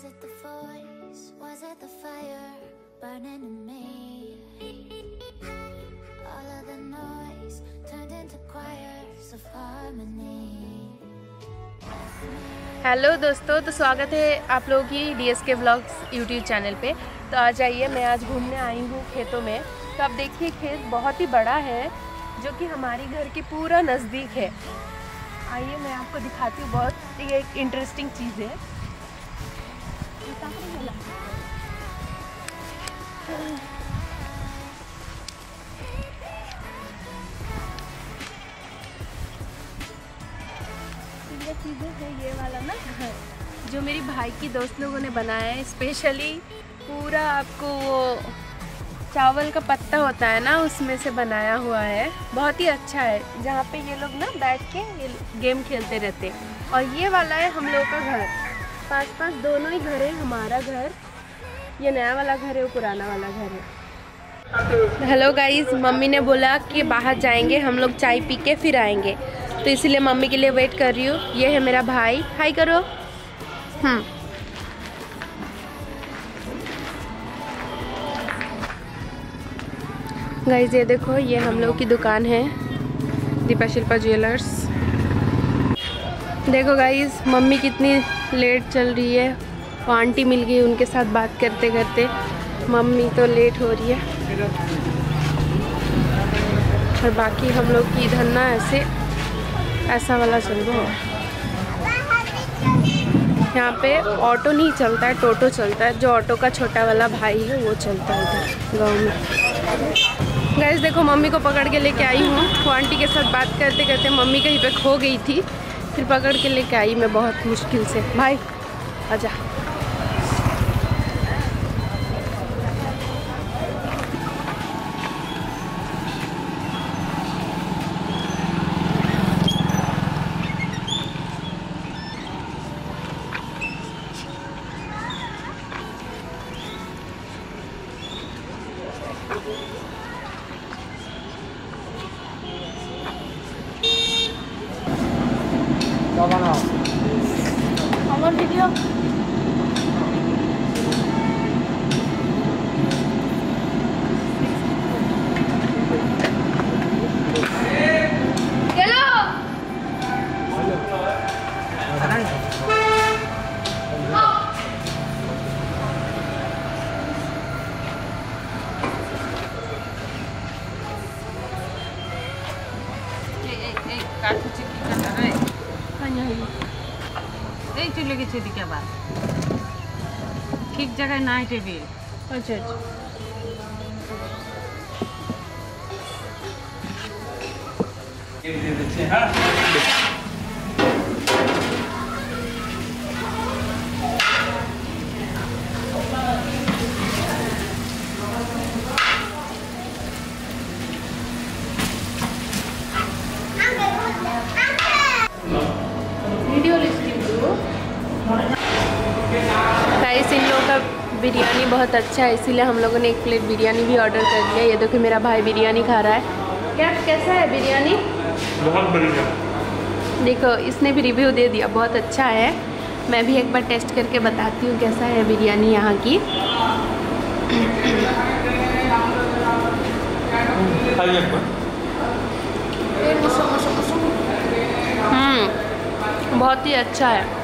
Was it the voice? Was it the fire burning in me? All of the noise turned into choirs of harmony. Hello दोस्तों तो स्वागत है आप लोगों की D S K blogs YouTube channel पे तो आज आइए, मैं आज घूमने आई हूँ खेतों में तो आप देखिए, खेत बहुत ही बड़ा है, जो कि हमारी घर के पूरा नज़दीक है आइए, मैं आपको दिखाती हूँ, बहुत ये एक इंटरेस्टिंग चीज़ है जो मेरी भाई की दोस्त लोगों ने बनाया है स्पेशली पूरा आपको वो चावल का पत्ता होता है ना, उसमें से बनाया हुआ है। बहुत ही अच्छा है, जहाँ पे ये लोग ना बैठ के गेम खेलते रहते हैं। और ये वाला है हम लोग का घर। पास पास दोनों ही घर है, हमारा घर। ये नया वाला घर है वो पुराना वाला घर है। हेलो गाइस मम्मी ने बोला कि बाहर जाएँगे हम लोग चाय पी के फिर आएँगे। तो इसीलिए मम्मी के लिए वेट कर रही हूँ। ये है मेरा भाई। हाई करो। हम्म गाइज़ ये देखो ये हम लोग की दुकान है दीपा शिल्पा ज्वेलर्स। देखो गाइज़ मम्मी कितनी लेट चल रही है। वो आंटी मिल गई उनके साथ बात करते करते। मम्मी तो लेट हो रही है। और बाकी हम लोग की इधर ना ऐसे, ऐसा वाला चल रहा है। यहाँ पे ऑटो नहीं चलता है, टोटो चलता है। जो ऑटो का छोटा वाला भाई है, वो चलता है इधर, गाँव में। गैस देखो, मम्मी को पकड़ के लेके आई हूँ। वो आंटी के साथ बात करते करते मम्मी कहीं पे खो गई थी। फिर पकड़ के लेके आई मैं बहुत मुश्किल से। भाई, आजा। るよ。Hey, hey, hey, got to chicken, right? এই চলে গেছে এদিকে আবার। ঠিক জায়গায় নাই টেবিল। আচ্ছা আচ্ছা। হ্যাঁ? गाइस इन लोगों का बिरयानी बहुत अच्छा है इसीलिए हम लोगों ने एक प्लेट बिरयानी भी ऑर्डर कर दिया ये देखो मेरा भाई बिरयानी खा रहा है। क्या कैसा है बिरयानी? बहुत बढ़िया। देखो इसने भी रिव्यू दे दिया बहुत अच्छा है। मैं भी एक बार टेस्ट करके बताती हूँ कैसा है बिरयानी यहाँ की। हम्म बहुत ही अच्छा है।